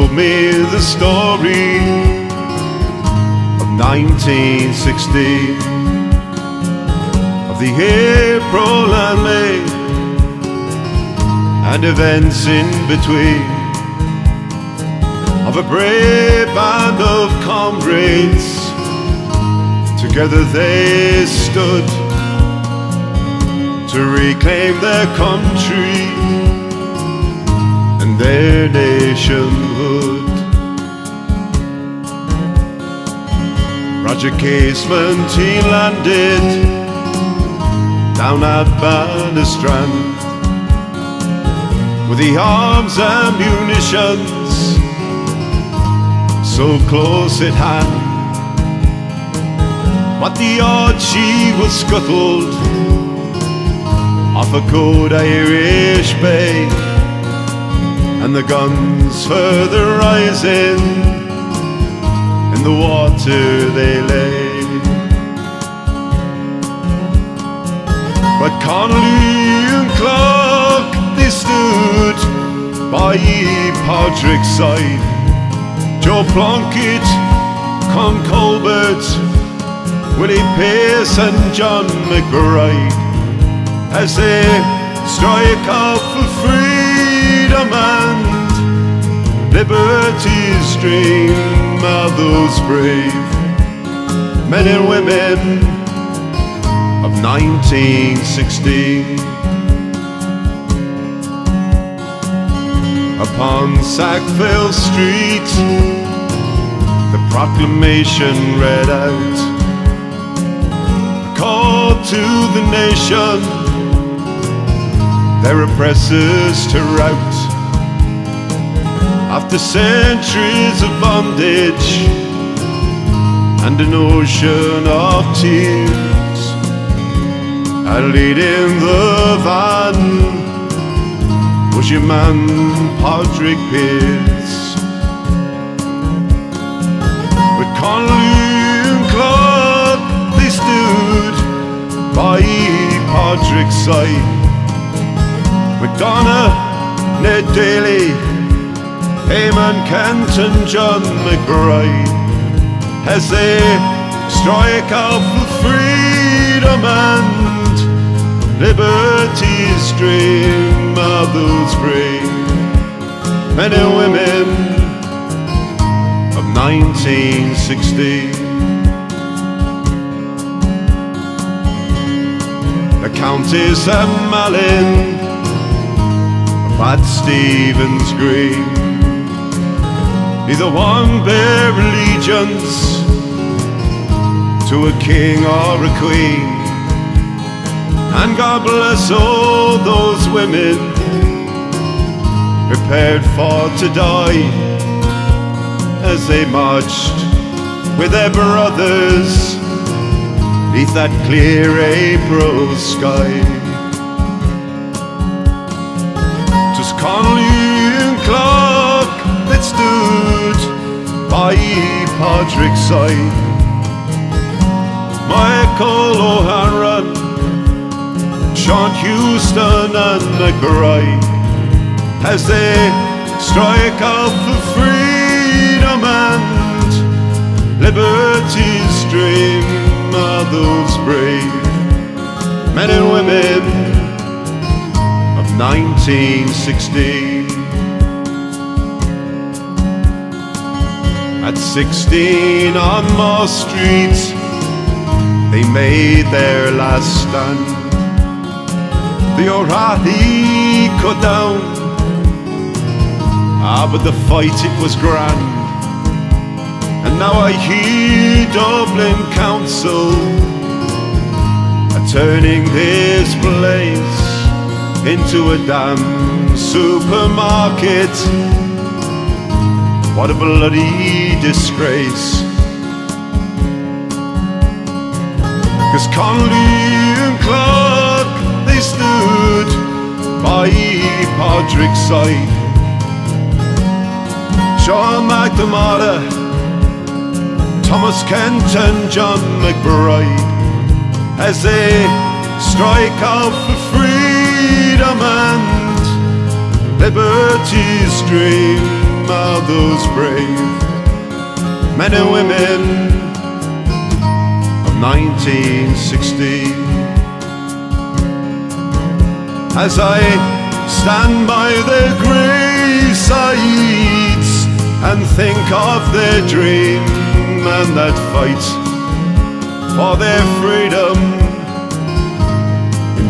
told me the story of 1960, of the April and May, and events in between, of a brave band of comrades. Together they stood to reclaim their country their nationhood. Roger Casement he landed down at Banna Strand with the arms and munitions so close at hand. But the Aud she was scuttled off a cold Irish bay, and the guns further rising in the water they lay. But Connolly and Clarke they stood by Patrick's side. Joe Plunkett, Con Colbert, Willie Pearse and John MacBride as they strike out for freedom and liberty's dream of those brave men and women of 1916. Upon Sackville Street, the proclamation read out, a call to the nation their oppressors to rout. After centuries of bondage and an ocean of tears, I lead in the van was your man Patrick Pearse. With Connolly and Clarke, they stood by Patrick's side. MacDonagh, Ned Daly, Eamon and John MacBride as they strike out for freedom and liberty's dream of those brave men and women of 1960. The Countess of Malin at Stephen's Green. Neither one bear allegiance to a king or a queen. And God bless all those women prepared for to die as they marched with their brothers neath that clear April sky. Connolly and Clarke that stood by Patrick's side. Michael O'Hanrahan, Sean Heuston and MacBride as they strike out for freedom and liberty's dream of those brave men and women of 1960. At 16 on Moore Street, they made their last stand. The O'Rahilly cut down, ah, but the fight it was grand. And now I hear Dublin Council are turning this place into a damn supermarket. What a bloody disgrace. Cause Connolly and Clarke, they stood by Patrick's side. Sean Mac Diarmada, Thomas Kent and John MacBride as they strike out for freedom and liberty's dream are those brave men and women of 1960. As I stand by their gravesides and think of their dream and that fight for their freedom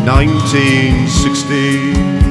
1960.